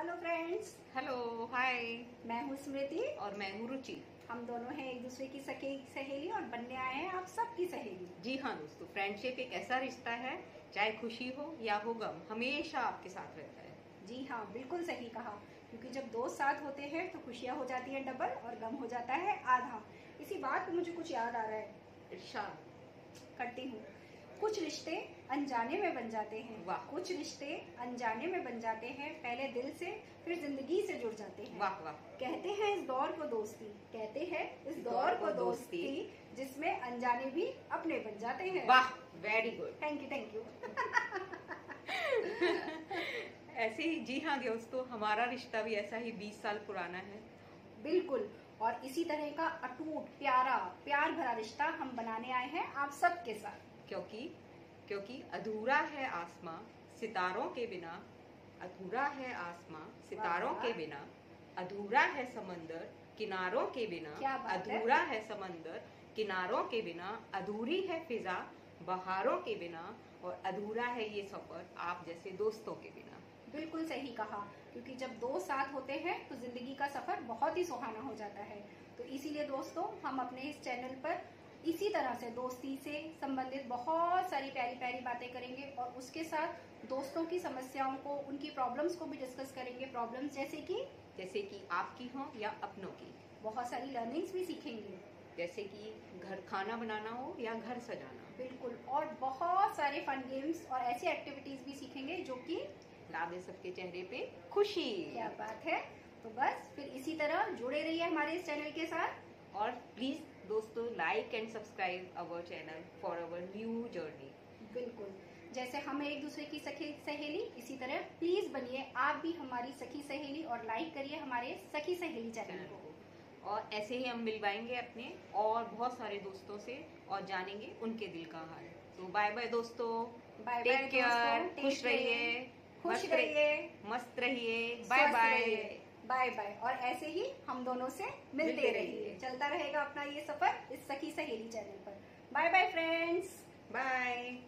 Hello friends hello hi मैं हूँ स्मृति। और मैं हूँ रुचि। हम दोनों हैं एक दूसरे की सखी सहेली और बनने आए हैं आप सबकी सहेली। जी हाँ दोस्तों फ्रेंडशिप एक ऐसा रिश्ता है चाहे खुशी हो या हो गम हमेशा आपके साथ रहता है। जी हाँ बिल्कुल सही कहा। क्योंकि जब दोस्त साथ होते हैं तो खुशियाँ हो जाती है डबल और गम हो जाता है आधा। इसी बात मुझे कुछ याद आ रहा है। इरशाद। करती हूँ। कुछ रिश्ते अनजाने में बन जाते हैं। वाह। कुछ रिश्ते अनजाने में बन जाते हैं पहले दिल से फिर ज़िंदगी से जुड़ जाते हैं। वाह वाह। कहते हैं इस दौर को दोस्ती। कहते हैं इस दौर को दोस्ती जिसमें अनजाने भी अपने बन जाते हैं। वाह very good thank you thank you ऐसे ही जी हाँ दोस्तों हमारा रिश्ता भी ऐसा ही 20 साल पुराना है। बिल्कुल। और इसी तरह का अटूट प्यारा प्यार भरा रिश्ता हम बनाने आए हैं आप सबके साथ। क्योंकि क्योंकि अधूरा है आसमां सितारों के बिना अधूरा है आसमां सितारों के बिना अधूरा है समंदर किनारों के बिना है? अधूरा है समंदर किनारों के बिना अधूरी है फिजा बहारों के बिना और अधूरा है ये सफ़र आप जैसे दोस्तों के बिना। बिल्कुल सही कहा क्योंकि जब दो साथ होते हैं तो ज़िंदगी का सफ़र बहुत ही सुहाना हो जाता है। तो इसीलिए दोस्तों हम अपने इस चैनल पर इसी तरह से दोस्ती से संबंधित बहुत सारी प्यारी प्यारी बातें करेंगे और उसके साथ दोस्तों की समस्याओं को उनकी प्रॉब्लम्स को भी डिस्कस करेंगे। प्रॉब्लम्स जैसे कि? जैसे कि आपकी हो या अपनों की। बहुत सारी लर्निंग्स भी सीखेंगे। जैसे कि घर खाना बनाना हो या घर सजाना। बिल्कुल और बहुत सारे फन गेम्स और ऐसी एक्टिविटीज़ भी सीखेंगे जो कि ला दे सबके चेहरे पे खुशी। क्या बात है। तो बस फिर इसी तरह जुड़े रहिए हमारे इस चैनल के साथ। और प्लीज़ दोस्तों like and subscribe our channel for our new journey बिल्कुल। जैसे हम एक दूसरे की सखी सहेली इसी तरह प्लीज़ बनिए आप भी हमारी सखी सहेली और लाइक करिए हमारे सखी सहेली चैनल को। और ऐसे ही हम मिलवाएँगे अपने और बहुत सारे दोस्तों से और जानेंगे उनके दिल का हाल। तो बाय बाय दोस्तों। बाय बाय टेक केयर खुश रहिए। खुश रहिए। मस्त रहिए। Bye bye. बाय बाय और ऐसे ही हम दोनों से मिलते, रहिए। चलता रहेगा अपना ये सफ़र इस सखी सहेली चैनल पर। Bye bye friends bye